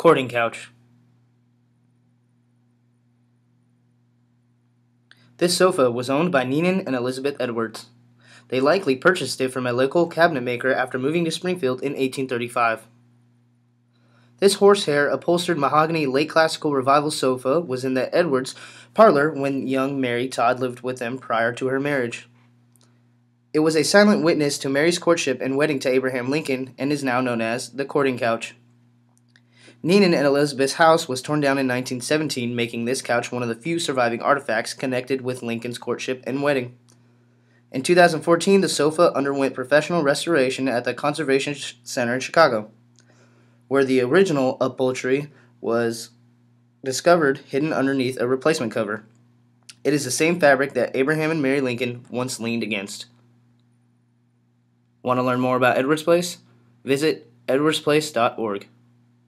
Courting couch. This sofa was owned by Ninian and Elizabeth Edwards. They likely purchased it from a local cabinet maker after moving to Springfield in 1835. This horsehair upholstered mahogany late classical revival sofa was in the Edwards parlor when young Mary Todd lived with them prior to her marriage. It was a silent witness to Mary's courtship and wedding to Abraham Lincoln and is now known as the courting couch. Ninian and Elizabeth's house was torn down in 1917, making this couch one of the few surviving artifacts connected with Lincoln's courtship and wedding. In 2014, the sofa underwent professional restoration at the Conservation Center in Chicago, where the original upholstery was discovered hidden underneath a replacement cover. It is the same fabric that Abraham and Mary Lincoln once leaned against. Want to learn more about Edwards Place? Visit edwardsplace.org.